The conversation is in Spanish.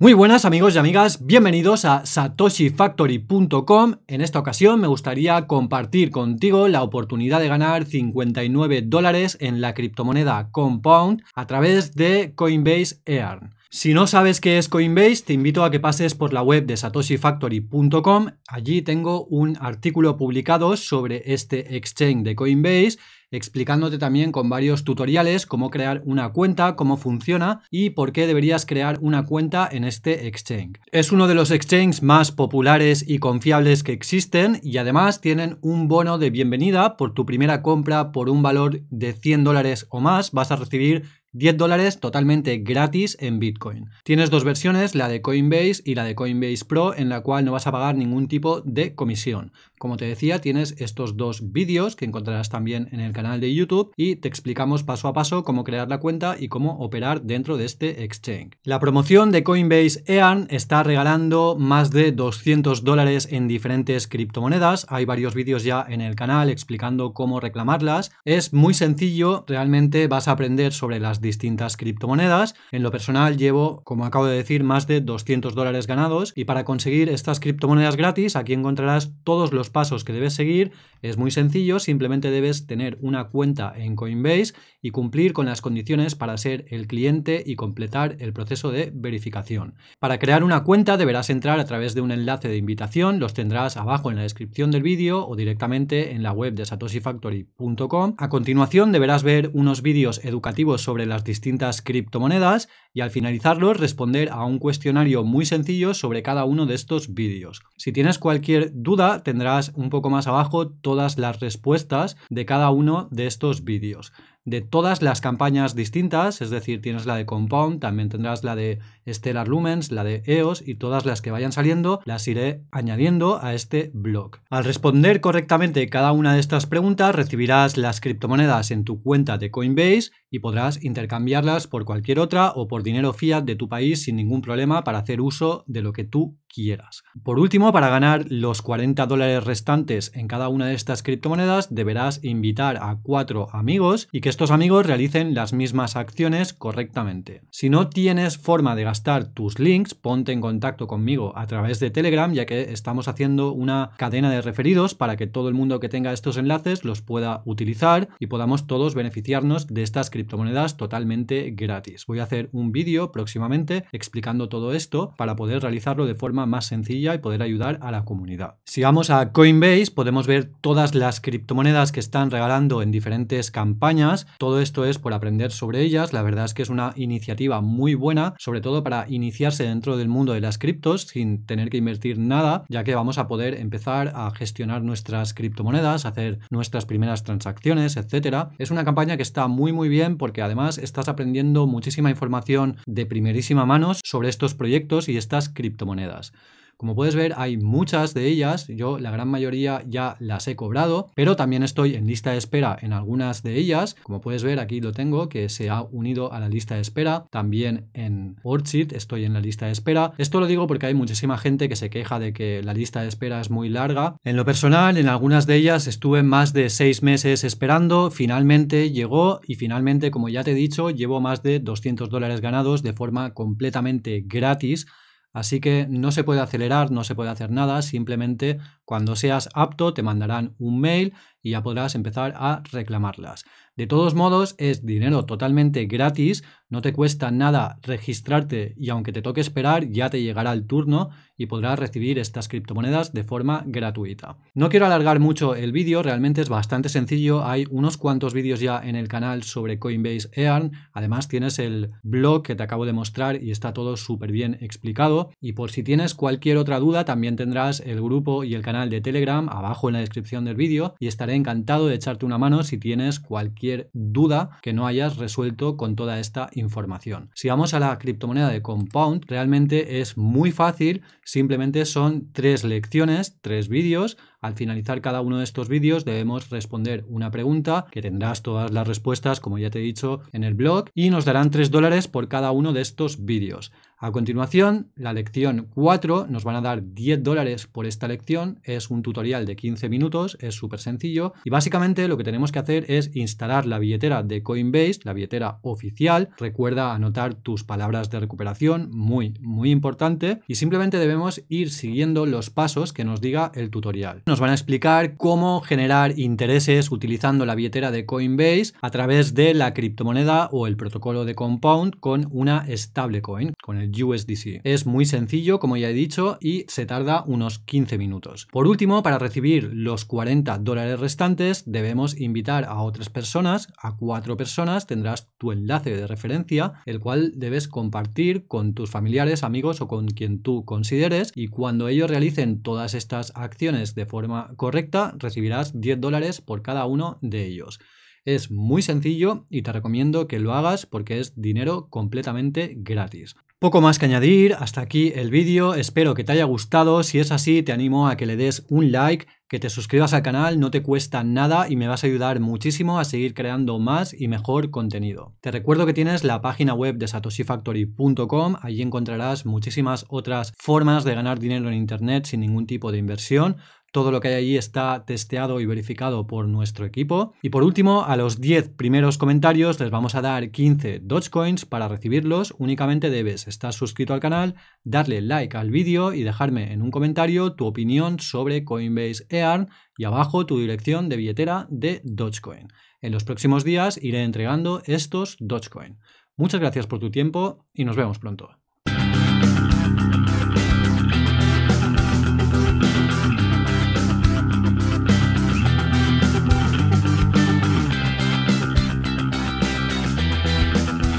Muy buenas amigos y amigas, bienvenidos a satoshifactory.com. En esta ocasión me gustaría compartir contigo la oportunidad de ganar 59 dólares en la criptomoneda Compound a través de Coinbase Earn. Si no sabes qué es Coinbase, te invito a que pases por la web de satoshifactory.com. Allí tengo un artículo publicado sobre este exchange de Coinbase explicándote también con varios tutoriales cómo crear una cuenta, cómo funciona y por qué deberías crear una cuenta en este exchange. Es uno de los exchanges más populares y confiables que existen y además tienen un bono de bienvenida por tu primera compra por un valor de 100 dólares o más. Vas a recibir 10 dólares totalmente gratis en Bitcoin. Tienes dos versiones, la de Coinbase y la de Coinbase Pro, en la cual no vas a pagar ningún tipo de comisión. Como te decía, tienes estos dos vídeos que encontrarás también en el canal de YouTube y te explicamos paso a paso cómo crear la cuenta y cómo operar dentro de este exchange. La promoción de Coinbase Earn está regalando más de 200 dólares en diferentes criptomonedas. Hay varios vídeos ya en el canal explicando cómo reclamarlas. Es muy sencillo, realmente vas a aprender sobre las distintas criptomonedas. En lo personal llevo, como acabo de decir, más de 200 dólares ganados y para conseguir estas criptomonedas gratis aquí encontrarás todos los pasos que debes seguir. Es muy sencillo, simplemente debes tener una cuenta en Coinbase y cumplir con las condiciones para ser el cliente y completar el proceso de verificación. Para crear una cuenta deberás entrar a través de un enlace de invitación, los tendrás abajo en la descripción del vídeo o directamente en la web de satoshifactory.com. A continuación deberás ver unos vídeos educativos sobre las distintas criptomonedas y al finalizarlos responder a un cuestionario muy sencillo sobre cada uno de estos vídeos. Si tienes cualquier duda tendrás un poco más abajo todas las respuestas de cada uno de estos vídeos de todas las campañas distintas, es decir, tienes la de Compound, también tendrás la de Stellar Lumens, la de EOS y todas las que vayan saliendo las iré añadiendo a este blog. Al responder correctamente cada una de estas preguntas recibirás las criptomonedas en tu cuenta de Coinbase y podrás intercambiarlas por cualquier otra o por dinero fiat de tu país sin ningún problema para hacer uso de lo que tú quieras. Por último, para ganar los 40 dólares restantes en cada una de estas criptomonedas, deberás invitar a cuatro amigos y que estos amigos realicen las mismas acciones correctamente. Si no tienes forma de gastar tus links, ponte en contacto conmigo a través de Telegram, ya que estamos haciendo una cadena de referidos para que todo el mundo que tenga estos enlaces los pueda utilizar y podamos todos beneficiarnos de estas criptomonedas totalmente gratis. Voy a hacer un vídeo próximamente explicando todo esto para poder realizarlo de forma más sencilla y poder ayudar a la comunidad. Si vamos a Coinbase podemos ver todas las criptomonedas que están regalando en diferentes campañas. Todo esto es por aprender sobre ellas. La verdad es que es una iniciativa muy buena, sobre todo para iniciarse dentro del mundo de las criptos sin tener que invertir nada, ya que vamos a poder empezar a gestionar nuestras criptomonedas, hacer nuestras primeras transacciones, etcétera. Es una campaña que está muy muy bien porque además estás aprendiendo muchísima información de primerísima mano sobre estos proyectos y estas criptomonedas. Como puedes ver, hay muchas de ellas, yo la gran mayoría ya las he cobrado, pero también estoy en lista de espera en algunas de ellas. Como puedes ver, aquí lo tengo, que se ha unido a la lista de espera. También en Orchid estoy en la lista de espera. Esto lo digo porque hay muchísima gente que se queja de que la lista de espera es muy larga. En lo personal, en algunas de ellas estuve más de seis meses esperando, finalmente llegó y finalmente, como ya te he dicho, llevo más de 200 dólares ganados de forma completamente gratis Así que no se puede acelerar, no se puede hacer nada, simplemente cuando seas apto te mandarán un mail y ya podrás empezar a reclamarlas. De todos modos, es dinero totalmente gratis, no te cuesta nada registrarte y aunque te toque esperar, ya te llegará el turno y podrás recibir estas criptomonedas de forma gratuita. No quiero alargar mucho el vídeo, realmente es bastante sencillo, hay unos cuantos vídeos ya en el canal sobre Coinbase Earn, además tienes el blog que te acabo de mostrar y está todo súper bien explicado y por si tienes cualquier otra duda también tendrás el grupo y el canal de Telegram abajo en la descripción del vídeo y estaré encantado de echarte una mano si tienes cualquier duda que no hayas resuelto con toda esta información. Si vamos a la criptomoneda de Compound, realmente es muy fácil, simplemente son tres lecciones, tres vídeos Al finalizar cada uno de estos vídeos debemos responder una pregunta que tendrás todas las respuestas, como ya te he dicho, en el blog y nos darán 3 dólares por cada uno de estos vídeos. A continuación, la lección 4 nos van a dar 10 dólares por esta lección. Es un tutorial de 15 minutos, es súper sencillo. Y básicamente lo que tenemos que hacer es instalar la billetera de Coinbase, la billetera oficial. Recuerda anotar tus palabras de recuperación, muy, muy importante. Y simplemente debemos ir siguiendo los pasos que nos diga el tutorial. Nos van a explicar cómo generar intereses utilizando la billetera de Coinbase a través de la criptomoneda o el protocolo de Compound con una stablecoin, con el USDC. Es muy sencillo, como ya he dicho, y se tarda unos 15 minutos. Por último, para recibir los 40 dólares restantes, debemos invitar a otras personas, a cuatro personas, tendrás tu enlace de referencia, el cual debes compartir con tus familiares, amigos o con quien tú consideres, y cuando ellos realicen todas estas acciones de correcta, recibirás 10 dólares por cada uno de ellos. Es muy sencillo y te recomiendo que lo hagas porque es dinero completamente gratis. Poco más que añadir, hasta aquí el vídeo, espero que te haya gustado, si es así te animo a que le des un like, que te suscribas al canal, no te cuesta nada y me vas a ayudar muchísimo a seguir creando más y mejor contenido. Te recuerdo que tienes la página web de satoshifactory.com, allí encontrarás muchísimas otras formas de ganar dinero en internet sin ningún tipo de inversión, todo lo que hay allí está testeado y verificado por nuestro equipo. Y por último, a los 10 primeros comentarios les vamos a dar 15 Dogecoins. Para recibirlos únicamente debes estar suscrito al canal, darle like al vídeo y dejarme en un comentario tu opinión sobre Coinbase Earn y abajo tu dirección de billetera de Dogecoin. En los próximos días iré entregando estos Dogecoin. Muchas gracias por tu tiempo y nos vemos pronto.